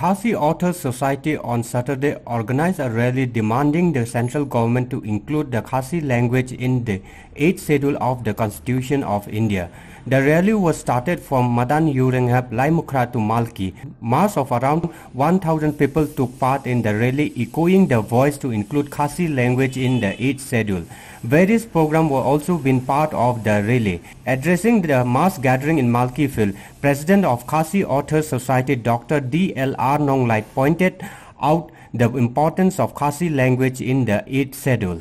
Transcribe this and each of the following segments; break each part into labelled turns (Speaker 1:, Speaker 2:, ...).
Speaker 1: Khasi Authors Society on Saturday organized a rally demanding the central government to include the Khasi language in the 8th schedule of the Constitution of India. The rally was started from Madan Urenghap, Laimukra to Malki. Mass of around 1,000 people took part in the rally, echoing the voice to include Khasi language in the 8th schedule. Various programs were also been part of the rally. Addressing the mass gathering in Malki Field, President of Khasi Authors Society Dr. D. L. R. Nonglait pointed out the importance of Khasi language in the 8th schedule.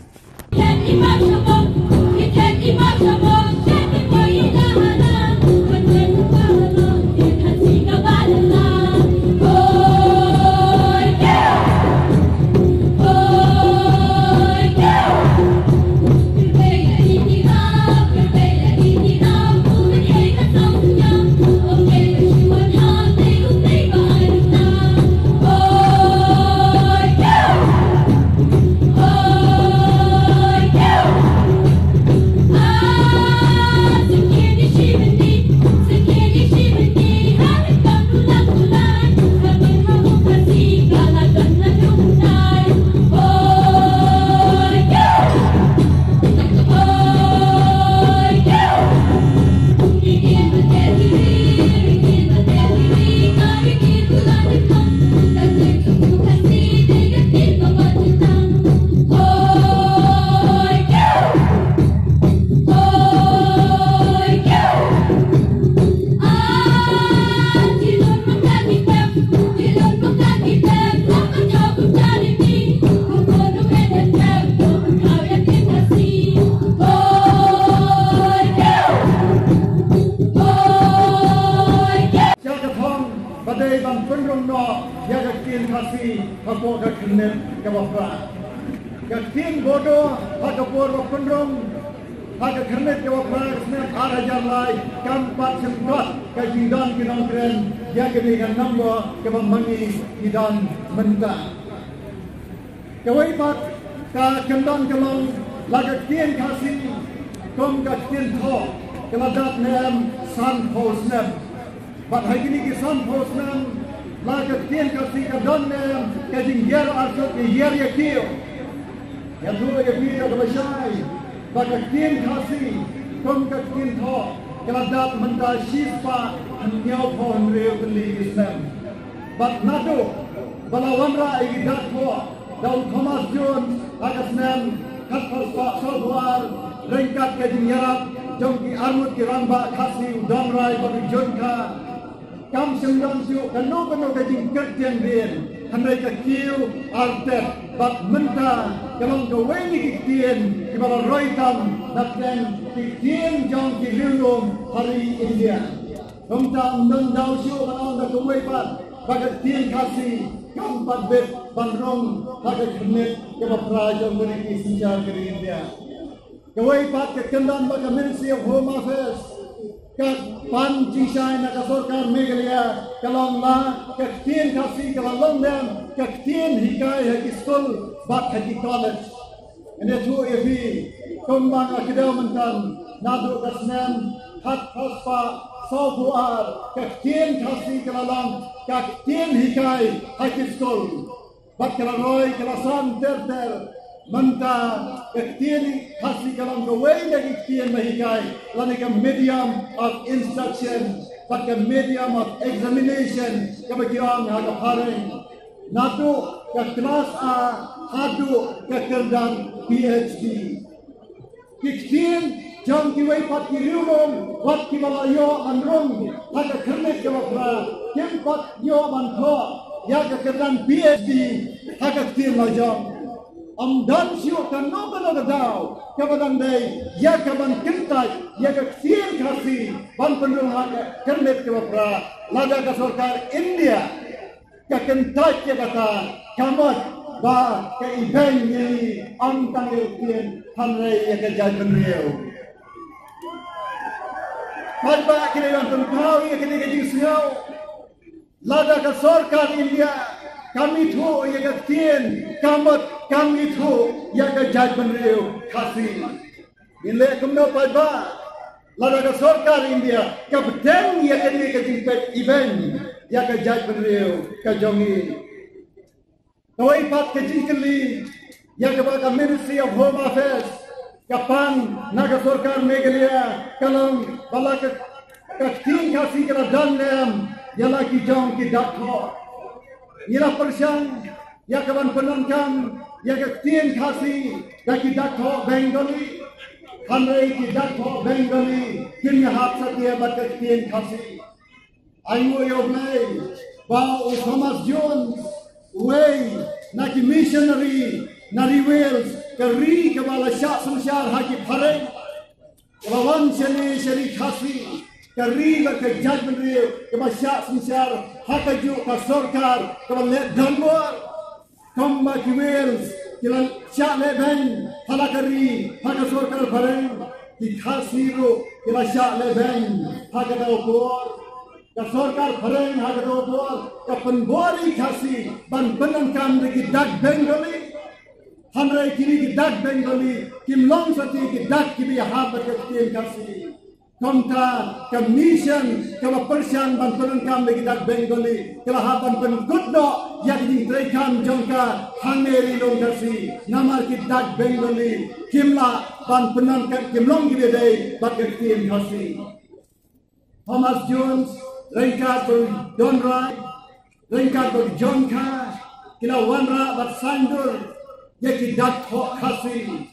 Speaker 2: Ya ga tin khasi ha ko ga khinne ka ba fra ga tin bodo ha ga por ba penrong ha ga khinne ka ba fra isme 8000 lai kam pat sim dot ka jidan ki nong tren ya ga ni ga number ka ba mangi jidan menta ka wai pat ka kendang ka long la ga tin khasi kom ga tin tho ka la dat nem san hos nem But hai kini ki sam posnan la ka tien ka si ka don ne ka jing yer arso ke yer ye kio. Ya du ye kio ka bashai. Ba ka tien ka si kom ka tien tho ka la dat man da shis pa an nyao pho an reo ka li islam. But nado bala wanra ai dat pho Daud Thomas Jones agas nem kat par sa so duar rengkat ka jing yerap jong ki armut ki ramba khasi udam rai ba ki jonka kam sim dong siu kan no kan no ka jing ker tian bien han rai ka kiu al te bat menta kalong ka wei ni ki tien ki ba roi tam dat len ki tien jong ki lulum hari india. Dong ta nong dau siu kan on da ka wei pat ba ka tien kasi kam pat bet ban rong ha ka khnet ke ba pra jong ni ki sinja ki india wei pat ka kendan ba ka ministry of home affairs pan chi sai na ka sarkar meghalaya kalong la ka tien ka si ka long nem ka tien hikai ha ki school bat ha ki college ene tu e bi kom bang akidau mantan na do ka snem hat haspa so bu ar ka tien ka si ka long ka tien hikai ha ki school bat ka roi ka manta ketieni hasi kalam ko way na kitien mahikai lani ka medium of instruction but ka medium of examination ka bagiang ha ka pareng natu ka class a hadu ka kerdan phd kitien jam ki way pat ki lumom wat ki malayo anrong ha ka kernet ka pra kim pat yo man tho ya ka kerdan phd ha ka kitien la jam kan no kan no dau ka ban dei ya ka ban kinta ya ka sir khasi ban penung ha kan met ka pra lada ka sarkar india. Ka kinta iben ni am tang yo tien han rei ya ka jai ben riu Pat ba kini yang tentau ya kini ka jing siau lada ka sarkar india kami tu ya ka tien kamat kami tu ya ka jaj benriu kasi ile kumno padba lada ka sarkar india kapten ya ka ni ka jimpet event ya ka jaj benriu ka jongi. Tawai pat ke jingkeli ya ka ba ka Ministry of Home Affairs kapan naga sorkar Meghalaya kalang bala ka ka tin ka si ka dan nem ya la ki jong ki dak Ila persiang ya ka ban penonkan ya ka tin ka si ka ki dak ho Bengali Hanai ki dak ho Bengali kin ya hap satya bat ka tin ka si Ayo yo blay ba o Thomas Jones way na ki missionary na Wales ke ri ke bala syak sumsyar haki pare ke bawan chene shari khasi ke ri ba ke judgment ri ke ba syak sumsyar haka ju ka sarkar ke ba le dalmor kom ba ki Wales ke la syak le ben hala ke ri haka sarkar pare ki khasi ro ke ba syak le ben haka da okor ka sarkar pare haka da okor ka penbori khasi ban benan kam de dag bengali Hamrai kini ki dak Bengali, kim long sati ki dak ki bi habat ke tien Komta ke mission ke persian ban turun kam lagi dak Bengali, ke haban pen gudno ya ki trekam jongka hangeri long kasi. Nama ki dak Bengali, kimla ban penan ke kim long ki bi bat ke tien kasi. Thomas Jones, Rengkat ber Don Wright, Rengkat ber John Carr, kila wanra bat sandur, yaki dak ho kasi.